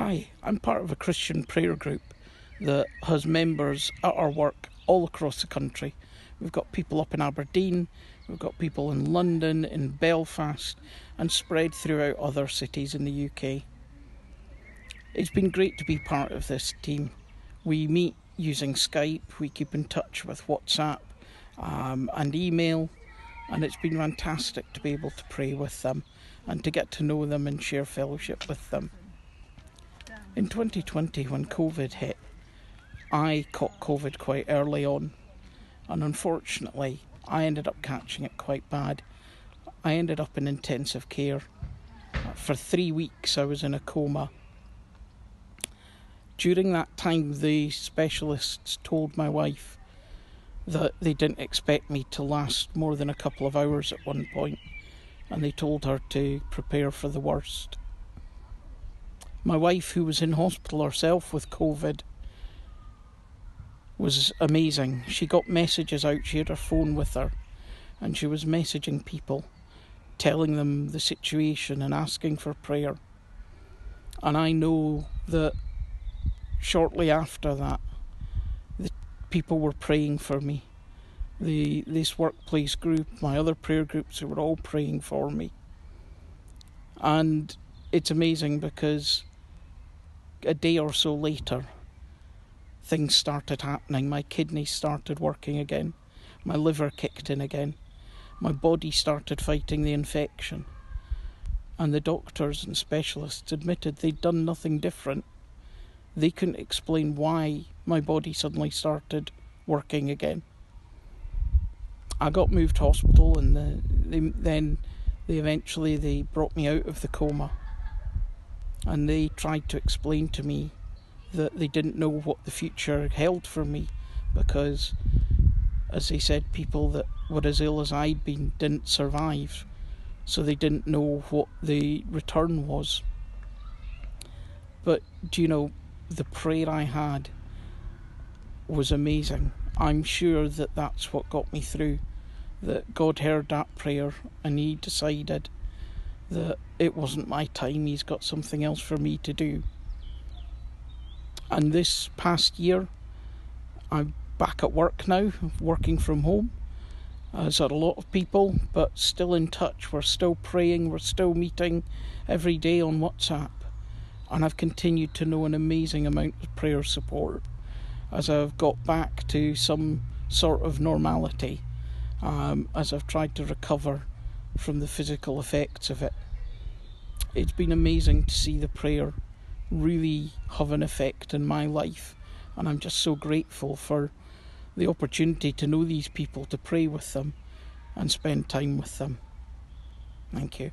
Hi, I'm part of a Christian prayer group that has members at our work all across the country. We've got people up in Aberdeen, we've got people in London, in Belfast, and spread throughout other cities in the UK. It's been great to be part of this team. We meet using Skype, we keep in touch with WhatsApp um, and email, and it's been fantastic to be able to pray with them and to get to know them and share fellowship with them. In 2020, when COVID hit, I caught COVID quite early on, and unfortunately, I ended up catching it quite bad. I ended up in intensive care. For three weeks, I was in a coma. During that time, the specialists told my wife that they didn't expect me to last more than a couple of hours at one point, and they told her to prepare for the worst. My wife, who was in hospital herself with COVID, was amazing. She got messages out, she had her phone with her, and she was messaging people, telling them the situation and asking for prayer. And I know that shortly after that, the people were praying for me. The this workplace group, my other prayer groups, they were all praying for me. And it's amazing because a day or so later, things started happening. My kidneys started working again. My liver kicked in again. My body started fighting the infection. And the doctors and specialists admitted they'd done nothing different. They couldn't explain why my body suddenly started working again. I got moved to hospital, and the, they, then they eventually they brought me out of the coma, and they tried to explain to me that they didn't know what the future held for me because, as they said, people that were as ill as I'd been didn't survive, so they didn't know what the return was. But do you know, the prayer I had was amazing. I'm sure that that's what got me through. That God heard that prayer and He decided that it wasn't my time, He's got something else for me to do. And this past year, I'm back at work now, working from home. As a lot of people, but still in touch. We're still praying, we're still meeting every day on WhatsApp. And I've continued to know an amazing amount of prayer support as I've got back to some sort of normality, um, as I've tried to recover from the physical effects of it. It's been amazing to see the prayer really have an effect in my life, and I'm just so grateful for the opportunity to know these people, to pray with them, and spend time with them. Thank you.